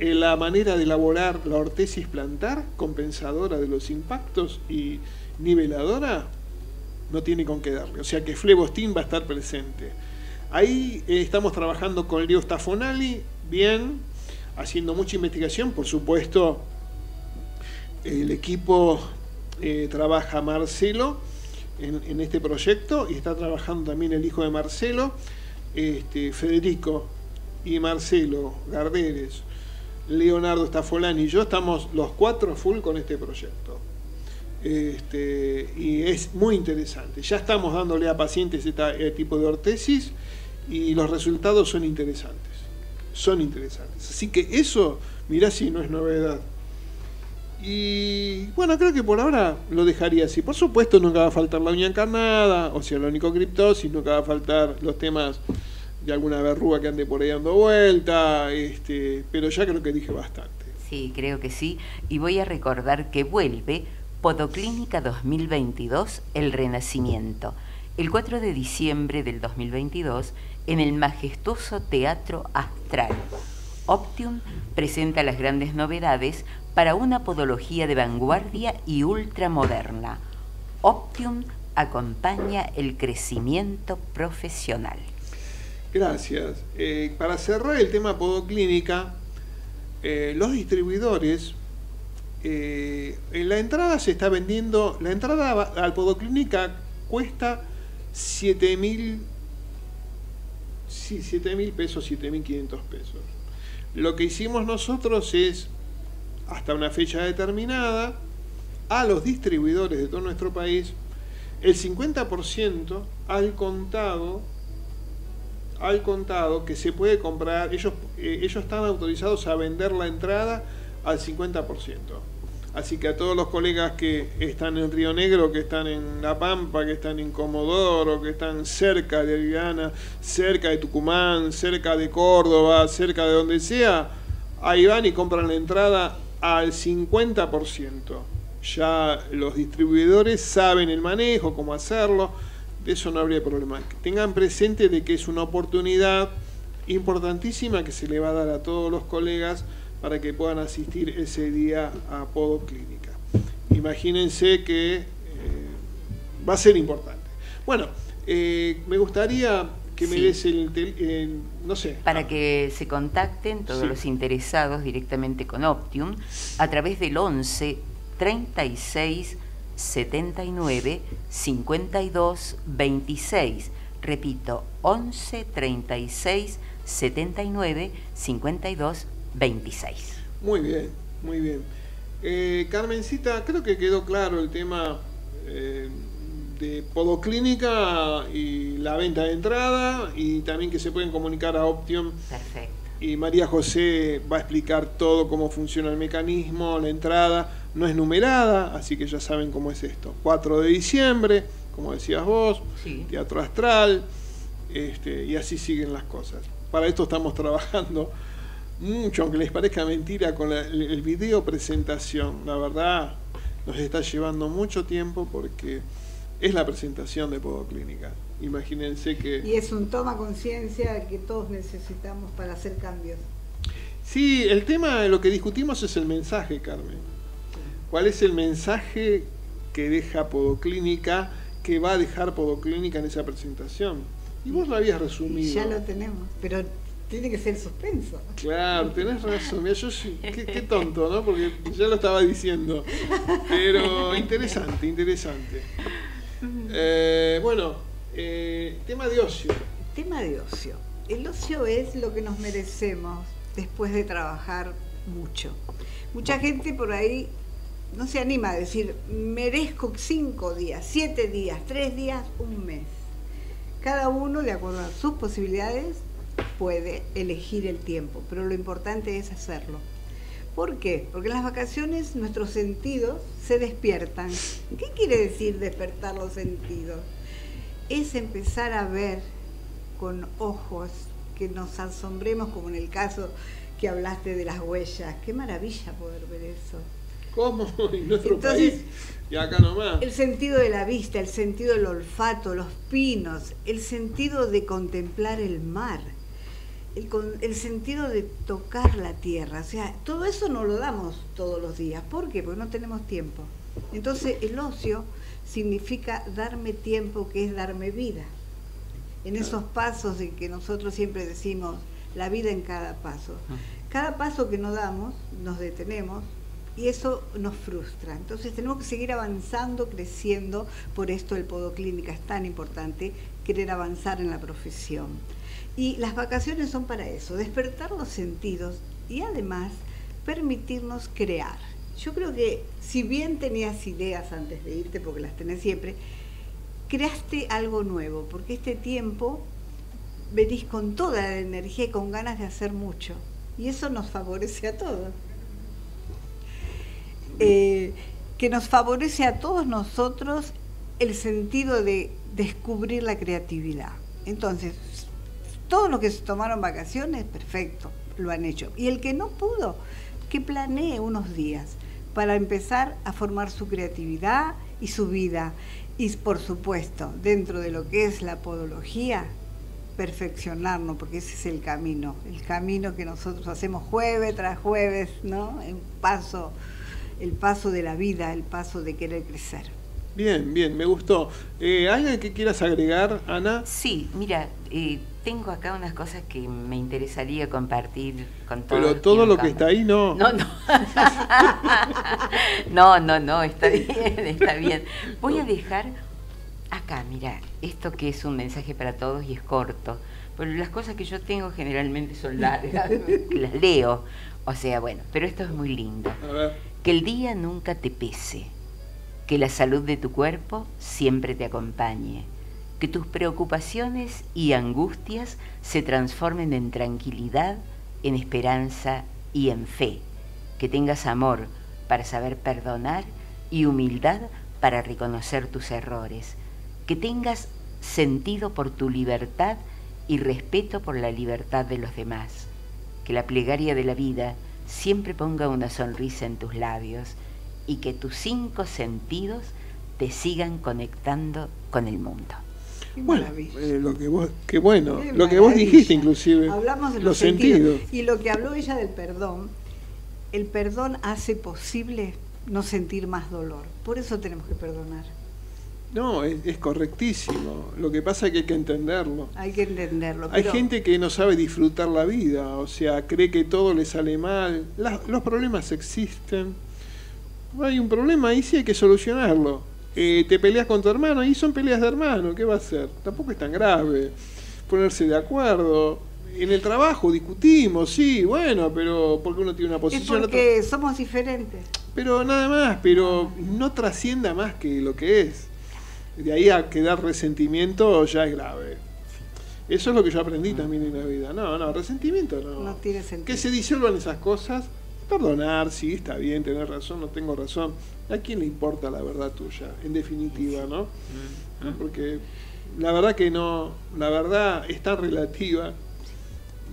la manera de elaborar la ortesis plantar, compensadora de los impactos y niveladora, no tiene con qué darle. O sea que Flevostin va a estar presente. Ahí eh, estamos trabajando con Dio Stafonali, bien, haciendo mucha investigación, por supuesto, el equipo eh, trabaja Marcelo en, en, este proyecto y está trabajando también el hijo de Marcelo este, Federico y Marcelo Garderes, Leonardo Stafolani y yo estamos los cuatro full con este proyecto. Este, y es muy interesante. Ya estamos dándole a pacientes este tipo de ortesis y los resultados son interesantes. Son interesantes. Así que eso, mirá si no es novedad. Y bueno, creo que por ahora lo dejaría así. Por supuesto, nunca va a faltar la uña encarnada, o sea, la criptosis, nunca va a faltar los temas de alguna verruga que ande por ahí dando vuelta, este, pero ya creo que dije bastante. Sí, creo que sí. Y voy a recordar que vuelve Podoclínica 2022, El Renacimiento, el 4 de diciembre del 2022, en el majestuoso Teatro Astral. Optium presenta las grandes novedades para una podología de vanguardia y ultramoderna. Optium acompaña el crecimiento profesional. Gracias. Eh, para cerrar el tema podoclínica, eh, los distribuidores, eh, en la entrada se está vendiendo, la entrada al podoclínica cuesta 7 mil sí, pesos, 7 mil 500 pesos. Lo que hicimos nosotros es, hasta una fecha determinada, a los distribuidores de todo nuestro país, el 50% al contado al contado que se puede comprar, ellos, eh, ellos están autorizados a vender la entrada al 50%. Así que a todos los colegas que están en Río Negro, que están en La Pampa, que están en Comodoro, que están cerca de Viana, cerca de Tucumán, cerca de Córdoba, cerca de donde sea, ahí van y compran la entrada al 50%. Ya los distribuidores saben el manejo, cómo hacerlo de eso no habría problema. Tengan presente de que es una oportunidad importantísima que se le va a dar a todos los colegas para que puedan asistir ese día a Podoclínica. Imagínense que eh, va a ser importante. Bueno, eh, me gustaría que me des el, no sé. Para que se contacten todos los interesados directamente con Optium a través del 11 36 79 52 26. Repito, 11 36 79 52 26. Muy bien, muy bien. Eh, Carmencita, creo que quedó claro el tema eh, de Podoclínica y la venta de entrada y también que se pueden comunicar a Optium. Perfecto. Y María José va a explicar todo cómo funciona el mecanismo, la entrada no es numerada, así que ya saben cómo es esto. 4 de diciembre, como decías vos, Teatro Astral, este, y así siguen las cosas. Para esto estamos trabajando mucho, aunque les parezca mentira, con el video presentación. La verdad, nos está llevando mucho tiempo porque es la presentación de Podoclínica. Imagínense que... Y es un toma conciencia que todos necesitamos para hacer cambios. Sí, el tema de lo que discutimos es el mensaje, Carmen. ¿Cuál es el mensaje que deja Podoclínica, que va a dejar Podoclínica en esa presentación? Y vos lo habías resumido. Ya lo tenemos, pero tiene que ser suspenso. Claro, tenés razón. yo qué, tonto, ¿no? Porque ya lo estaba diciendo. Pero interesante, interesante. Eh, bueno, eh, tema de ocio. Tema de ocio. El ocio es lo que nos merecemos después de trabajar mucho. Mucha gente por ahí no se anima a decir, merezco cinco días, siete días, tres días, un mes. Cada uno, de acuerdo a sus posibilidades, puede elegir el tiempo, pero lo importante es hacerlo. ¿Por qué? Porque en las vacaciones nuestros sentidos se despiertan. ¿Qué quiere decir despertar los sentidos? Es empezar a ver con ojos que nos asombremos, como en el caso que hablaste de las huellas. Qué maravilla poder ver eso ¿Cómo? <laughs> En nuestro país. Y acá nomás. El sentido de la vista, el sentido del olfato, los pinos, el sentido de contemplar el mar, el, el, sentido de tocar la tierra. O sea, todo eso no lo damos todos los días. ¿Por qué? Porque no tenemos tiempo. Entonces, el ocio significa darme tiempo, que es darme vida. En esos pasos de que nosotros siempre decimos, la vida en cada paso. Cada paso que no damos, nos detenemos, y eso nos frustra. Entonces tenemos que seguir avanzando, creciendo, por esto el podoclínica es tan importante, querer avanzar en la profesión. Y las vacaciones son para eso, despertar los sentidos y además permitirnos crear. Yo creo que si bien tenías ideas antes de irte, porque las tenés siempre, creaste algo nuevo, porque este tiempo venís con toda la energía y con ganas de hacer mucho. Y eso nos favorece a todos. Eh, que nos favorece a todos nosotros el sentido de descubrir la creatividad. Entonces, todos los que se tomaron vacaciones, perfecto, lo han hecho. Y el que no pudo, que planee unos días para empezar a formar su creatividad y su vida. Y por supuesto, dentro de lo que es la podología, perfeccionarnos, porque ese es el camino, el camino que nosotros hacemos jueves tras jueves, ¿no? El paso, el paso de la vida, el paso de querer crecer. Bien, bien, me gustó. Eh, ¿Algo que quieras agregar, Ana? Sí, mira, eh, tengo acá unas cosas que me interesaría compartir con todos. Pero todo lo que está ahí no. No, no. <laughs> no, no, no, está bien, está bien. Voy a dejar acá, mira, esto que es un mensaje para todos y es corto. Pero las cosas que yo tengo generalmente son largas, <laughs> las leo. O sea, bueno, pero esto es muy lindo. A ver. Que el día nunca te pese. Que la salud de tu cuerpo siempre te acompañe que tus preocupaciones y angustias se transformen en tranquilidad, en esperanza y en fe, que tengas amor para saber perdonar y humildad para reconocer tus errores, que tengas sentido por tu libertad y respeto por la libertad de los demás, que la plegaria de la vida siempre ponga una sonrisa en tus labios y que tus cinco sentidos te sigan conectando con el mundo. Bueno, eh, lo que vos, qué bueno, lo que vos dijiste inclusive. Hablamos de los, sentidos. Y lo que habló ella del perdón, el perdón hace posible no sentir más dolor. Por eso tenemos que perdonar. No, es, correctísimo. Lo que pasa es que hay que entenderlo. Hay que entenderlo. Hay gente que no sabe disfrutar la vida, o sea, cree que todo le sale mal. los problemas existen. Hay un problema ahí sí hay que solucionarlo eh, te peleas con tu hermano y son peleas de hermano, ¿qué va a ser? Tampoco es tan grave. Ponerse de acuerdo. En el trabajo discutimos, sí, bueno, pero porque uno tiene una posición. Es porque somos diferentes. Pero nada más, pero no trascienda más que lo que es. De ahí a quedar resentimiento ya es grave. Eso es lo que yo aprendí también en la vida. No, no, resentimiento no. No tiene sentido. Que se disuelvan esas cosas. Perdonar, sí, está bien, tener razón, no tengo razón. ¿A quién le importa la verdad tuya? En definitiva, ¿no? Mm. Porque la verdad que no, la verdad es tan relativa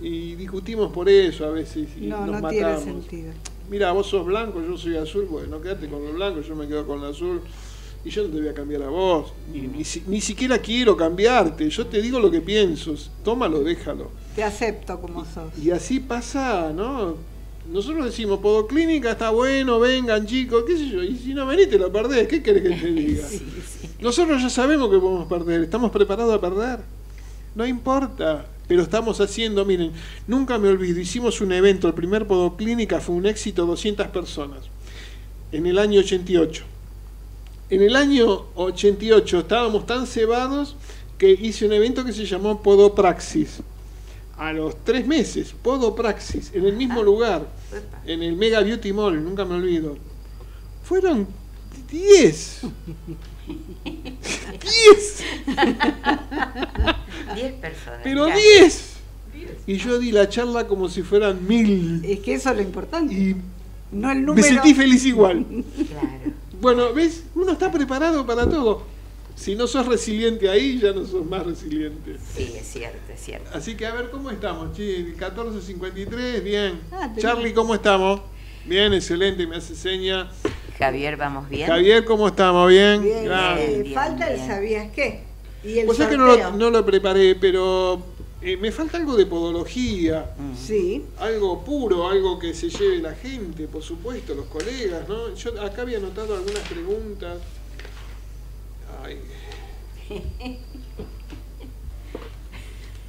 y discutimos por eso a veces y no, nos no matamos. Tiene sentido. Mira, vos sos blanco, yo soy azul, bueno, quédate con lo blanco, yo me quedo con el azul y yo no te voy a cambiar a vos, ni, ni, siquiera quiero cambiarte, yo te digo lo que pienso, tómalo, déjalo. Te acepto como sos. Y así pasa, ¿no? Nosotros decimos, podoclínica está bueno, vengan chicos, qué sé yo, y si no venís te lo perdés, ¿qué querés que te <laughs> diga? Nosotros ya sabemos que podemos perder, estamos preparados a perder. No importa, pero estamos haciendo, miren, nunca me olvido, hicimos un evento, el primer Podoclínica fue un éxito, 200 personas, en el año 88. En el año 88 estábamos tan cebados que hice un evento que se llamó Podopraxis a los tres meses, Podopraxis, en el mismo ah, lugar, en el Mega Beauty Mall, nunca me olvido. Fueron 10. 10. 10 personas. Pero 10. Y yo di la charla como si fueran mil. Es que eso es lo importante. Y no el número. Me sentí feliz igual. Claro. Bueno, ¿ves? Uno está preparado para todo si no sos resiliente ahí, ya no sos más resiliente. Sí, es cierto, es cierto. Así que a ver cómo estamos, chi, 14.53, bien. Ah, Charlie, ¿cómo estamos? Bien, excelente, me hace seña. Javier, ¿vamos bien? Javier, ¿cómo estamos? Bien. bien, eh, falta el sabías qué. Y el pues es que no lo, no lo, preparé, pero eh, me falta algo de podología. Sí. Algo puro, algo que se lleve la gente, por supuesto, los colegas, ¿no? Yo acá había anotado algunas preguntas.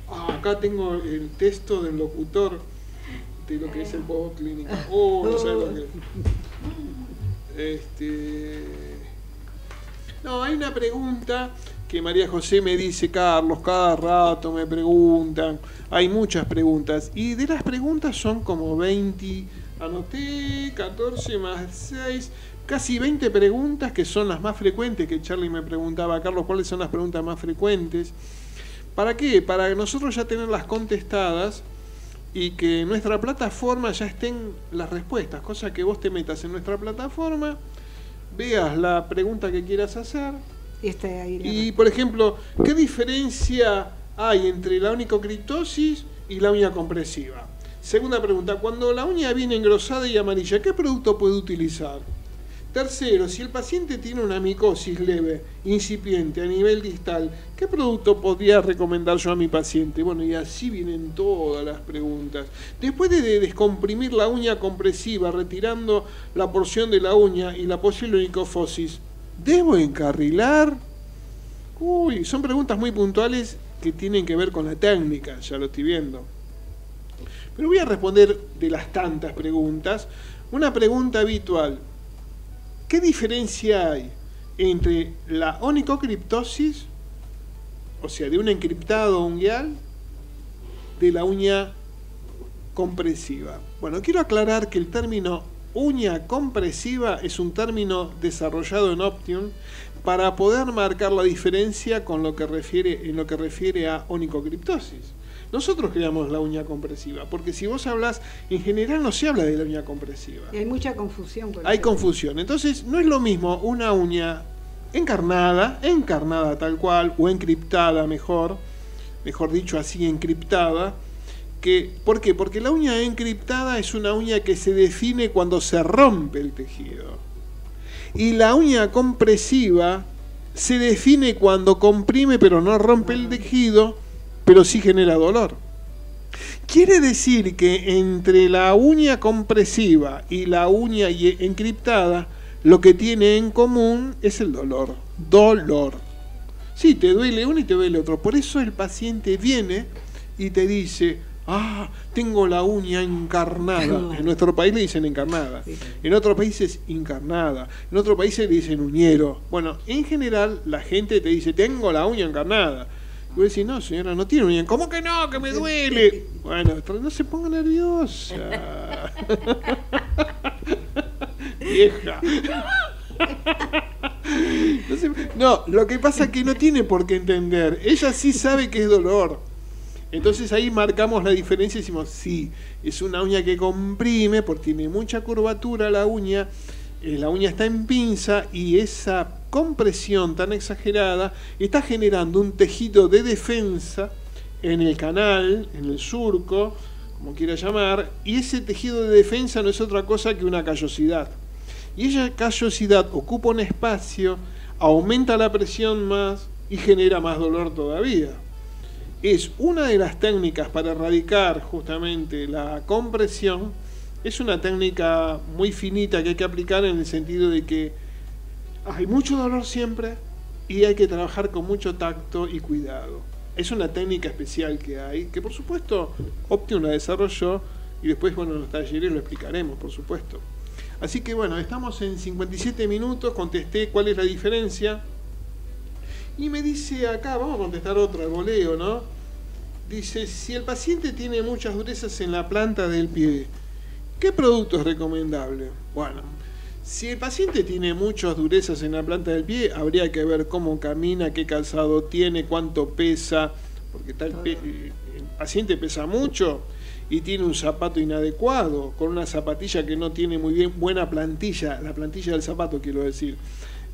Ah, acá tengo el texto del locutor de lo que es el podo clínico. Oh, no sé lo que. Este. No, hay una pregunta que María José me dice, Carlos, cada rato me preguntan. Hay muchas preguntas. Y de las preguntas son como 20. Anoté 14 más 6 casi 20 preguntas que son las más frecuentes, que Charlie me preguntaba, Carlos, ¿cuáles son las preguntas más frecuentes? ¿Para qué? Para nosotros ya tenerlas contestadas y que en nuestra plataforma ya estén las respuestas, cosa que vos te metas en nuestra plataforma, veas la pregunta que quieras hacer. Y, y por ejemplo, ¿qué diferencia hay entre la onicocriptosis y la uña compresiva? Segunda pregunta, cuando la uña viene engrosada y amarilla, ¿qué producto puede utilizar? Tercero, si el paciente tiene una micosis leve, incipiente, a nivel distal, ¿qué producto podría recomendar yo a mi paciente? Bueno, y así vienen todas las preguntas. Después de descomprimir la uña compresiva, retirando la porción de la uña y la posible onicofosis, ¿debo encarrilar? Uy, son preguntas muy puntuales que tienen que ver con la técnica, ya lo estoy viendo. Pero voy a responder de las tantas preguntas. Una pregunta habitual. ¿Qué diferencia hay entre la onicocriptosis, o sea, de un encriptado unguial, de la uña compresiva? Bueno, quiero aclarar que el término uña compresiva es un término desarrollado en Optium para poder marcar la diferencia con lo que refiere, en lo que refiere a onicocriptosis. Nosotros creamos la uña compresiva, porque si vos hablas, en general no se habla de la uña compresiva. Y hay mucha confusión. Con hay confusión. Entonces, no es lo mismo una uña encarnada, encarnada tal cual, o encriptada mejor, mejor dicho así, encriptada, ¿por qué? Porque la uña encriptada es una uña que se define cuando se rompe el tejido. Y la uña compresiva se define cuando comprime pero no rompe el tejido pero sí genera dolor. Quiere decir que entre la uña compresiva y la uña encriptada, lo que tiene en común es el dolor. Dolor. Sí, te duele uno y te duele otro. Por eso el paciente viene y te dice, ah, tengo la uña encarnada. En nuestro país le dicen encarnada. En otros países encarnada. En otros países le dicen uñero. Bueno, en general la gente te dice, tengo la uña encarnada. Y vos decís, no, señora, no tiene uña. ¿Cómo que no? Que me duele. <laughs> Bueno, no se ponga nerviosa. <laughs> Vieja. <laughs> No, lo que pasa es que no tiene por qué entender. Ella sí sabe que es dolor. Entonces ahí marcamos la diferencia y decimos, sí, es una uña que comprime porque tiene mucha curvatura la uña, eh, la uña está en pinza y esa compresión tan exagerada está generando un tejido de defensa en el canal, en el surco, como quiera llamar, y ese tejido de defensa no es otra cosa que una callosidad. Y esa callosidad ocupa un espacio, aumenta la presión más y genera más dolor todavía. Es una de las técnicas para erradicar justamente la compresión, es una técnica muy finita que hay que aplicar en el sentido de que hay mucho dolor siempre y hay que trabajar con mucho tacto y cuidado. Es una técnica especial que hay, que por supuesto Optium la desarrolló y después, bueno, en los talleres lo explicaremos, por supuesto. Así que bueno, estamos en 57 minutos, contesté cuál es la diferencia. Y me dice acá, vamos a contestar otra, el voleo, ¿no? Dice, si el paciente tiene muchas durezas en la planta del pie, ¿qué producto es recomendable? Bueno, si el paciente tiene muchas durezas en la planta del pie, habría que ver cómo camina, qué calzado tiene, cuánto pesa, porque tal el paciente pesa mucho y tiene un zapato inadecuado, con una zapatilla que no tiene muy bien buena plantilla, la plantilla del zapato quiero decir,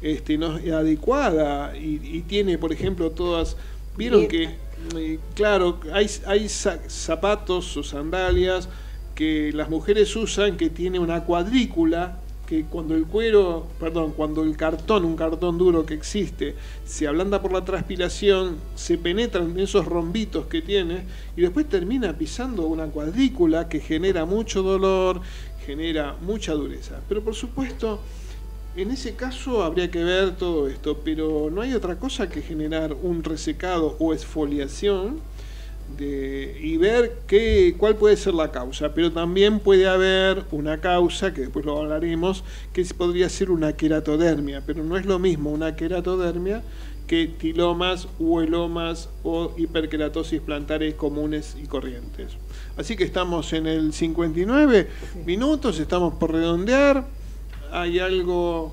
este, no es adecuada y, tiene, por ejemplo, todas, vieron que, eh, claro, hay, hay zapatos o sandalias que las mujeres usan que tiene una cuadrícula que cuando el cuero, perdón, cuando el cartón, un cartón duro que existe, se ablanda por la transpiración, se penetran en esos rombitos que tiene y después termina pisando una cuadrícula que genera mucho dolor, genera mucha dureza. Pero por supuesto, en ese caso habría que ver todo esto, pero no hay otra cosa que generar un resecado o esfoliación y ver qué, cuál puede ser la causa. Pero también puede haber una causa, que después lo hablaremos, que podría ser una queratodermia, pero no es lo mismo una queratodermia que tilomas, huelomas o hiperkeratosis plantares comunes y corrientes. Así que estamos en el 59 minutos, estamos por redondear. Hay algo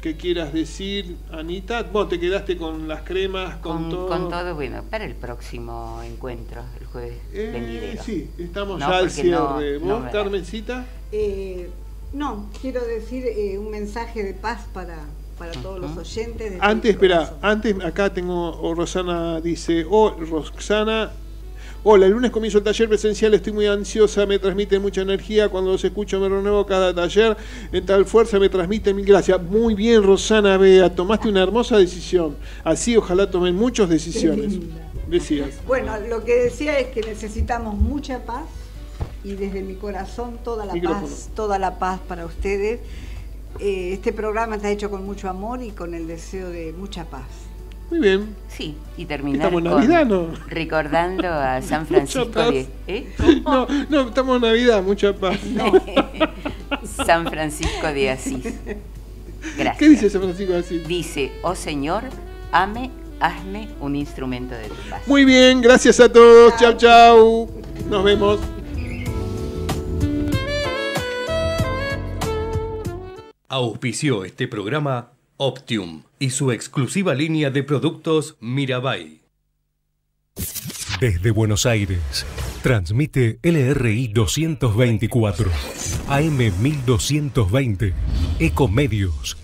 que quieras decir, Anita. Vos te quedaste con las cremas, con, todo. Con todo, bueno, para el próximo encuentro, el jueves eh, Sí, estamos ya al cierre. ¿Vos, Carmencita? Eh, no, quiero decir eh, un mensaje de paz para, para todos los oyentes. antes, espera, antes acá tengo, Rosana dice, oh, Roxana, Hola, el lunes comienzo el taller presencial, estoy muy ansiosa, me transmite mucha energía, cuando los escucho me renuevo cada taller, en tal fuerza me transmite mil gracias. Muy bien, Rosana Bea, tomaste una hermosa decisión. Así ojalá tomen muchas decisiones. Decías. Bueno, lo que decía es que necesitamos mucha paz y desde mi corazón toda la Micrófono. paz, toda la paz para ustedes. Eh, este programa está hecho con mucho amor y con el deseo de mucha paz. Muy bien. Sí, y terminar Estamos en con- Navidad, ¿no? recordando a <laughs> San Francisco de... ¿eh? No, no, estamos en Navidad, mucha paz. <laughs> San Francisco de Asís. Gracias. ¿Qué dice San Francisco así? Dice, oh Señor, ame, hazme un instrumento de tu paz. Muy bien, gracias a todos. Chau, chau. Nos vemos. Auspició este programa Optium y su exclusiva línea de productos Mirabai. Desde Buenos Aires, transmite LRI 224, AM 1220, Ecomedios.